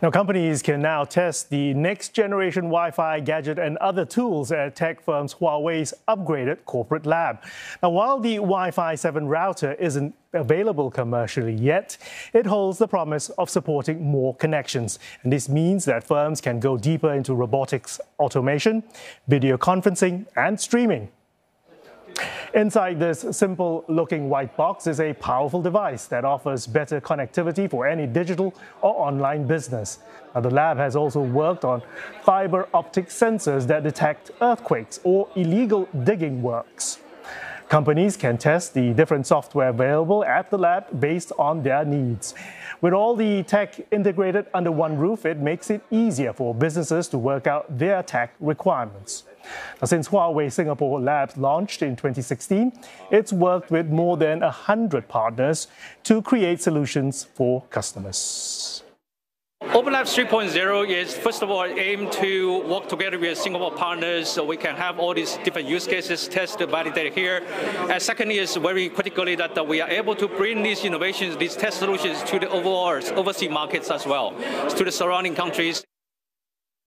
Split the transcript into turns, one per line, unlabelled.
Now, companies can now test the next generation Wi Fi gadget and other tools at tech firms Huawei's upgraded corporate lab. Now, while the Wi Fi 7 router isn't available commercially yet, it holds the promise of supporting more connections. And this means that firms can go deeper into robotics automation, video conferencing, and streaming. Inside this simple looking white box is a powerful device that offers better connectivity for any digital or online business. Now, the lab has also worked on fiber optic sensors that detect earthquakes or illegal digging works. Companies can test the different software available at the lab based on their needs. With all the tech integrated under one roof, it makes it easier for businesses to work out their tech requirements. Now, since Huawei Singapore Labs launched in 2016, it's worked with more than 100 partners to create solutions for customers.
OpenLabs 3.0 is, first of all, aim to work together with Singapore partners so we can have all these different use cases tested, validated here. And second is very critically that we are able to bring these innovations, these test solutions to the overall overseas markets as well, to the surrounding countries.